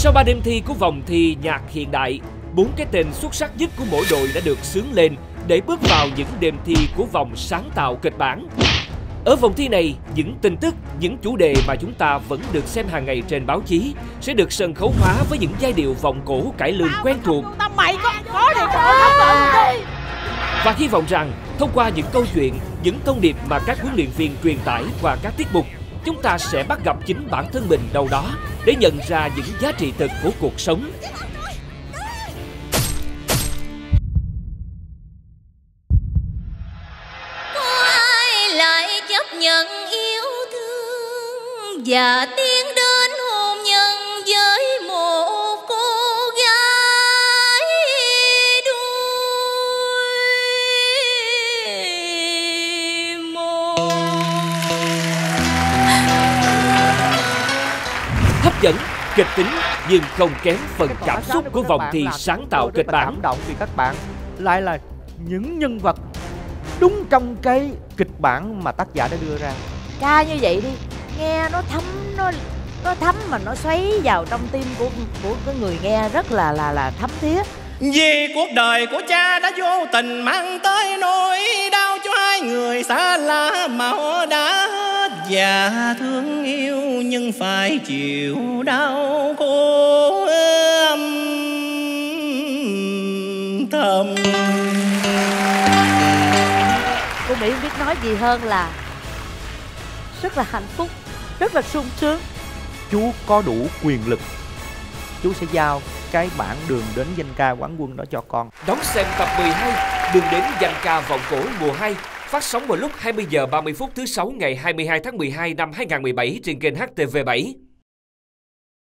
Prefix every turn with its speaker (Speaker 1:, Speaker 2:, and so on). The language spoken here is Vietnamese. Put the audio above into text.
Speaker 1: Sau 3 đêm thi của vòng thi nhạc hiện đại, bốn cái tên xuất sắc nhất của mỗi đội đã được sướng lên để bước vào những đêm thi của vòng sáng tạo kịch bản. Ở vòng thi này, những tin tức, những chủ đề mà chúng ta vẫn được xem hàng ngày trên báo chí sẽ được sân khấu hóa với những giai điệu vòng cổ cải lương quen thuộc.
Speaker 2: Tao mày có có thì có
Speaker 1: Và hy vọng rằng, thông qua những câu chuyện, những thông điệp mà các huấn luyện viên truyền tải qua các tiết mục, chúng ta sẽ bắt gặp chính bản thân mình đâu đó để nhận ra những giá trị thực của cuộc sống.
Speaker 3: Có ai lại chấp nhận yêu thương và tin
Speaker 1: Hấp dẫn, kịch tính nhưng không kém phần cảm xúc của vòng thi sáng tạo kịch bản.
Speaker 4: cảm động vì các bạn. Lại là những nhân vật đúng trong cái kịch bản mà tác giả đã đưa ra.
Speaker 2: Ca như vậy đi Nghe nó thấm Nó nó thấm mà nó xoáy vào trong tim của của cái người nghe rất là là là thấm thía.
Speaker 5: Vì cuộc đời của cha đã vô tình mang tới nỗi đau cho hai người xa lạ mà họ đã hết Và thương yêu nhưng phải chịu đau khổ âm thầm.
Speaker 2: Cô Mỹ không biết nói gì hơn là rất là hạnh phúc rất là sung sướng.
Speaker 4: Chú có đủ quyền lực. Chú sẽ giao cái bản đường đến danh ca quán quân đó cho con.
Speaker 1: Đón xem tập 12 Đường đến danh ca vòng cổ mùa 2 phát sóng vào lúc 20 giờ 30 phút thứ sáu ngày 22 tháng 12 năm 2017 trên kênh HTV7.